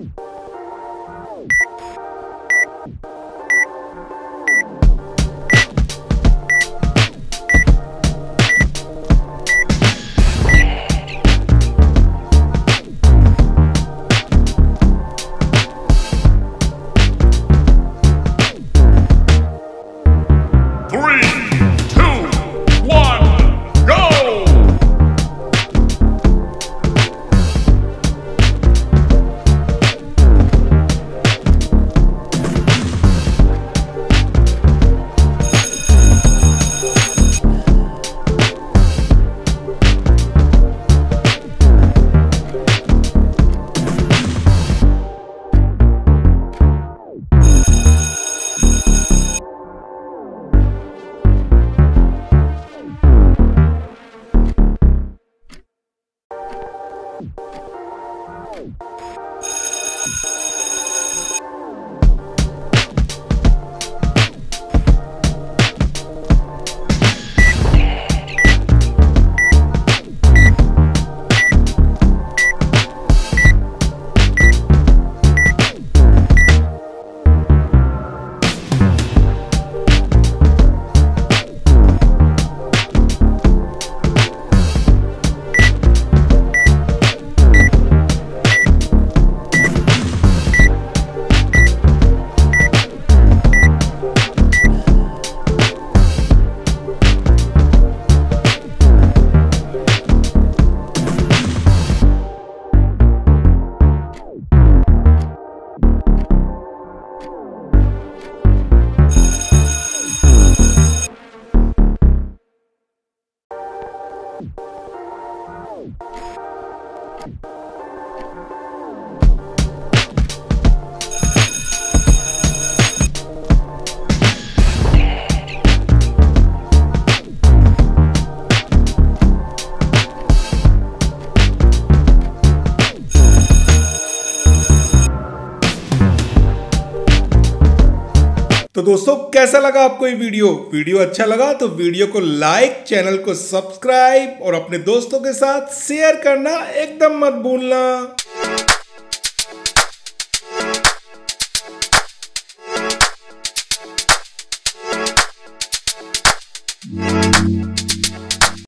you Oh! तो दोस्तों, कैसा लगा आपको ये वीडियो? वीडियो अच्छा लगा तो वीडियो को लाइक, चैनल को सब्सक्राइब और अपने दोस्तों के साथ शेयर करना एकदम मत भूलना।